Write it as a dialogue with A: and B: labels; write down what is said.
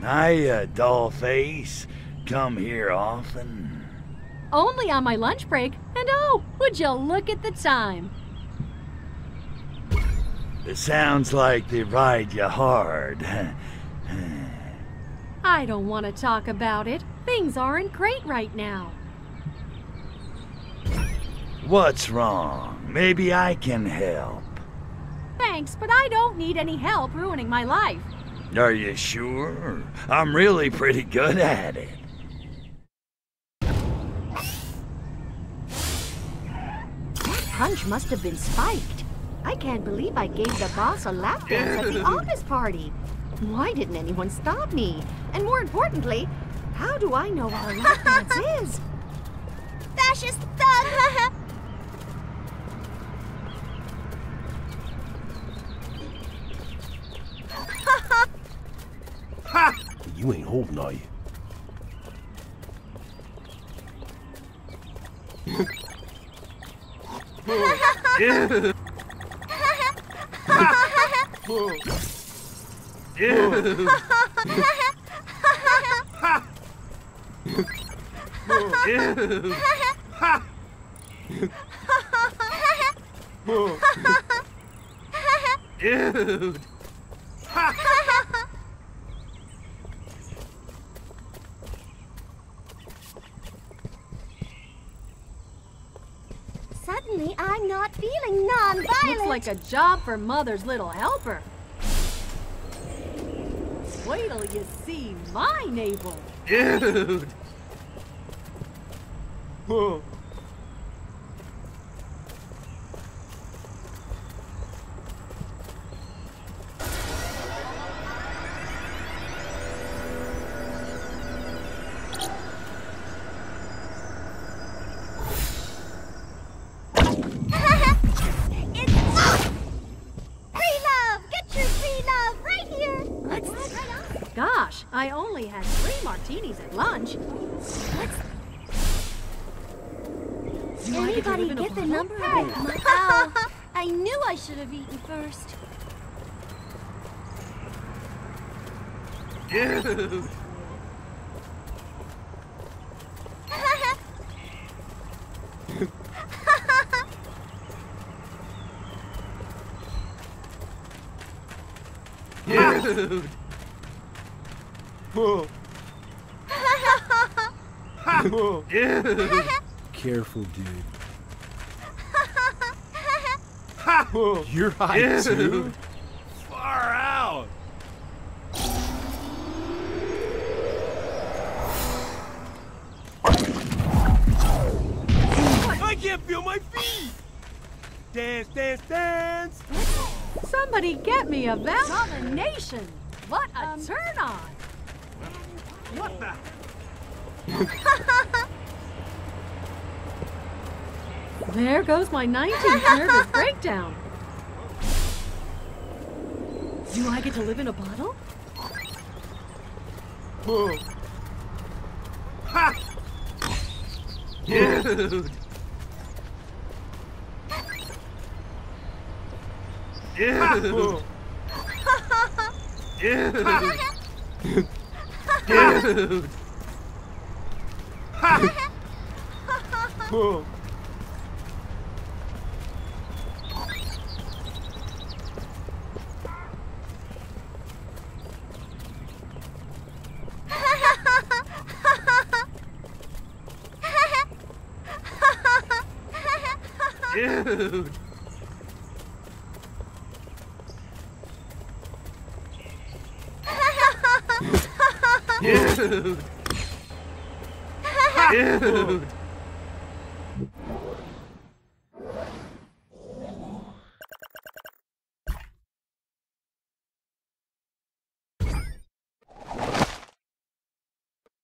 A: Hiya, mm. dollface. Come here often.
B: Only on my lunch break. And oh, would you look at the time?
A: It sounds like they ride you hard.
B: I don't want to talk about it. Things aren't great right now.
A: What's wrong? Maybe I can help.
B: Thanks, but I don't need any help ruining my life.
A: Are you sure? I'm really pretty good at it.
B: That punch must have been spiked. I can't believe I gave the boss a lap dance at the office party. Why didn't anyone stop me? And more importantly, how do I know what a lap dance is?
C: Fascist thug!
D: You ain't holding, are you?
E: Dude!
C: Suddenly, I'm not feeling non-violent.
B: Looks like a job for Mother's little helper. Wait till you see my navel.
E: Dude!
B: I only had three martinis at lunch. Do I get to
C: Anybody
B: live in a
C: get the number of? Ow! I knew I should have eaten first.
E: Dude! Dude! Dude!
D: Careful, dude. You're high
E: Dude.
D: too? Far out! I can't feel my feet! Dance, dance, dance!
B: Somebody get me a val- Domination! What a um, turn on!
E: What the?
B: There goes my 19th nervous breakdown. Do I get to live in a bottle?
E: Ha! Dude! Dude! Dude! Dude! Dude! Dude! Dude!